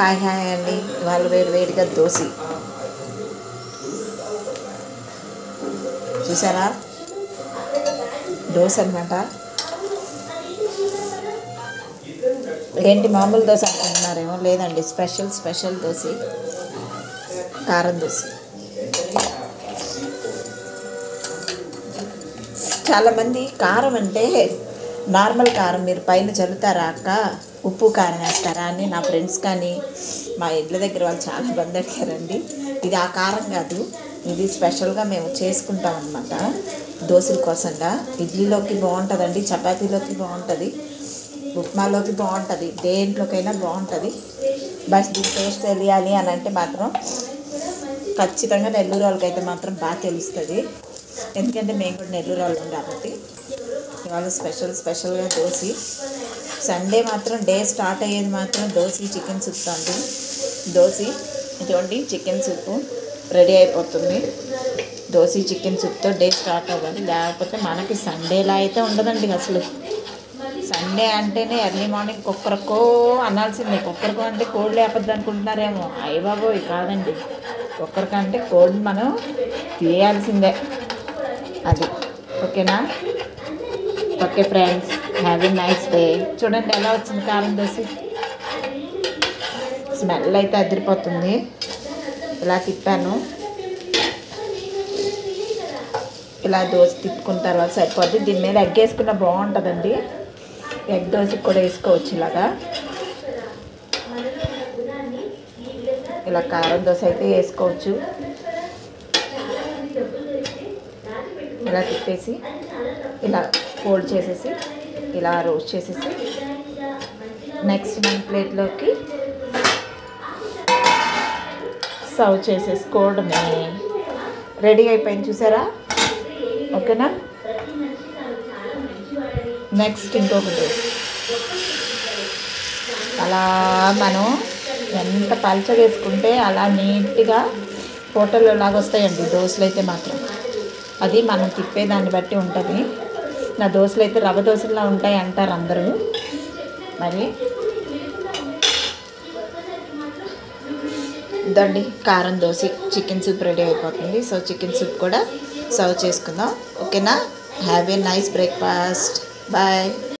Hi hi అండి. వాళ్ళు వేడి వేడిగా దోశ చూసారా? దోశ అనమాట ఏంటి మామూలు దోశ అనుకుంటున్నారేమో లేదండి. Special special dosa. కారం దోశ. చాలామంది కారం అంటే నార్మల్ కారం మీరు పైన చల్లుతారా అక్క ఉప్పు కారం వేస్తారా అని నా ఫ్రెండ్స్ కానీ మా ఇళ్ళ దగ్గర వాళ్ళు చాలా మంది అడిగారండి. ఇది ఆ కారం కాదు ఇది స్పెషల్గా మేము చేసుకుంటాం అనమాట దోశల కోసంగా ఇడ్లీలోకి బాగుంటుందండి చపాతీలోకి బాగుంటుంది ఉప్మాలోకి బాగుంటుంది దేంట్లోకైనా బాగుంటుంది. బస్ దీని టేస్ట్ తెలియాలి అని అంటే మాత్రం ఖచ్చితంగా నెల్లూరు వాళ్ళకి అయితే మాత్రం బాగా తెలుస్తుంది. ఎందుకంటే మేము కూడా నెల్లూరు వాళ్ళు కాబట్టి ఇవాళ స్పెషల్ స్పెషల్గా దోశ. సండే మాత్రం డే స్టార్ట్ అయ్యేది మాత్రం దోశ చికెన్ సూప్ అండి. దోశ ఇటువంటి చికెన్ సూప్ రెడీ అయిపోతుంది. దోశ చికెన్ సూప్తో డే స్టార్ట్ అవ్వాలి. లేకపోతే మనకి సండేలా అయితే ఉండదండి అసలు. సండే అంటేనే ఎర్లీ మార్నింగ్ కుక్కరకో అనాల్సిందే. కుక్కరకో అంటే కోడి లేకపోద్ది అనుకుంటున్నారేమో. అయ్య బాబోయ్ కాదండి. కుక్కరకంటే కోల్డ్ మనం తీయాల్సిందే. అది. ఓకేనా? Okay friends have a nice day. చూడండి ఎలా వచ్చింది కారం దోశ. స్మెల్ అయితే అదిరిపోతుంది. ఇలా తిప్పాను. ఇలా దోశ తిప్పుకున్న తర్వాత సరిపోద్ది. దీని మీద ఎగ్ వేసుకున్న బాగుంటుందండి. ఎగ్ దోశ కూడా వేసుకోవచ్చు ఇలాగా. ఇలా కారం దోశ అయితే వేసుకోవచ్చు. ఇలా తిప్పేసి ఇలా ఫోల్డ్ చేసేసి ఇలా రోస్ట్ చేసేసి నెక్స్ట్ మన ప్లేట్లోకి సర్వ్ చేసేసుకోవడమే. రెడీ అయిపోయింది చూసారా? ఓకేనా? నెక్స్ట్ ఇంకొకటి. అలా మనం ఎంత పల్చ వేసుకుంటే అలా నీట్గా హోటల్లో లాగా వస్తాయండి దోశలు అయితే మాత్రం. అది మనం తిప్పే దాన్ని బట్టి ఉంటుంది. నా దోశలు అయితే రవ్వ దోశలా ఉంటాయి అంటారు అందరూ. మరి ఇదండి కారం దోశ చికెన్ సూప్ రెడీ అయిపోతుంది. సో చికెన్ సూప్ కూడా సర్వ్ చేసుకుందాం. ఓకేనా? Have a nice breakfast. Bye.